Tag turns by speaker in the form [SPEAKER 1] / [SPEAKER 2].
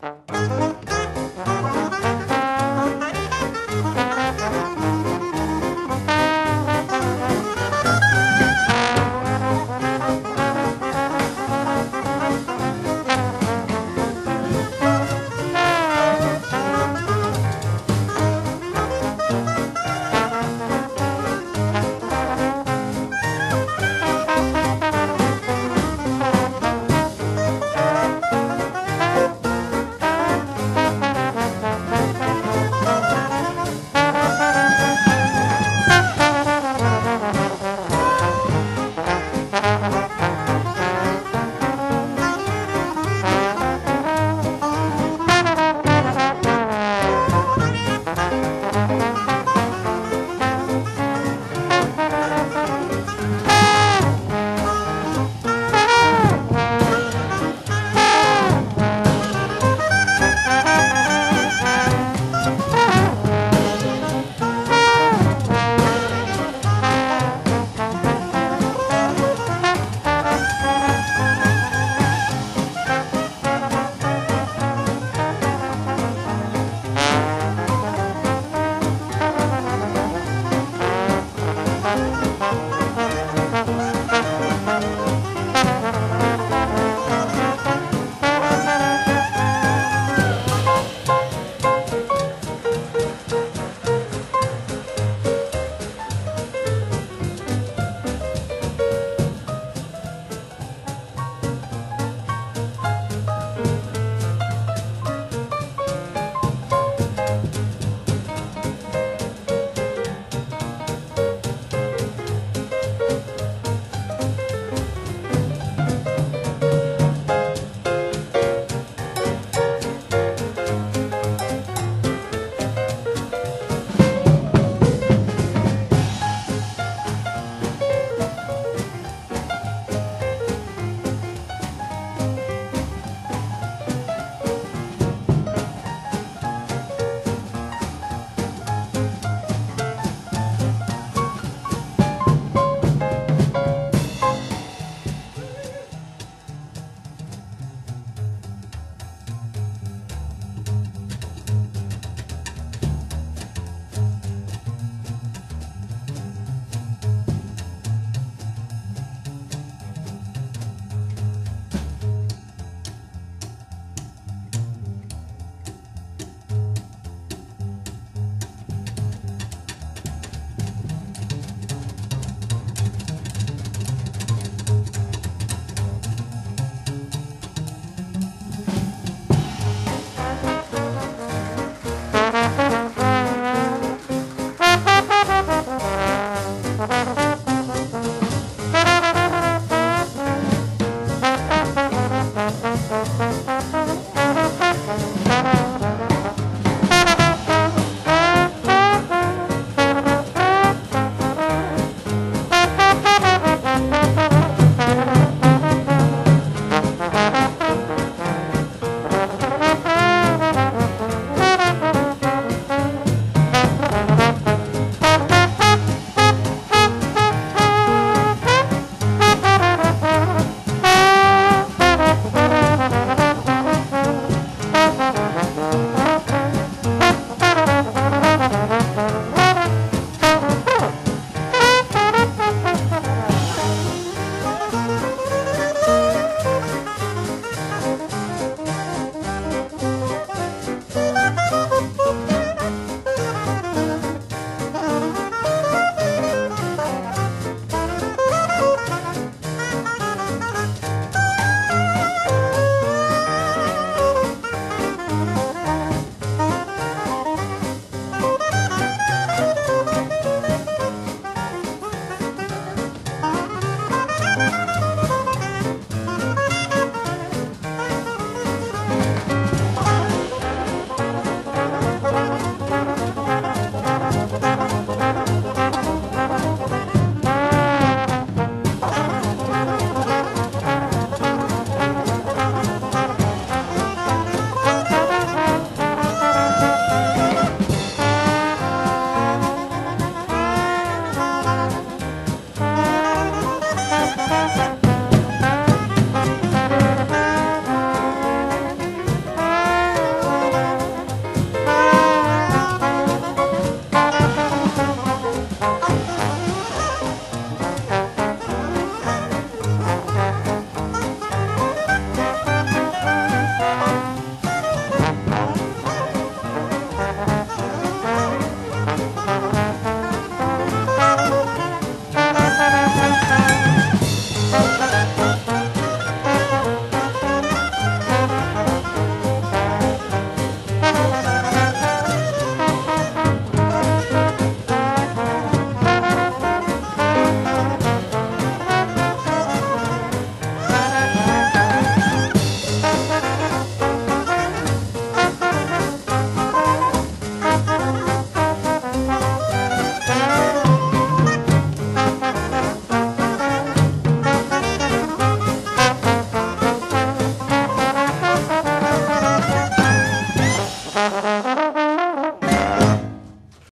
[SPEAKER 1] Bye.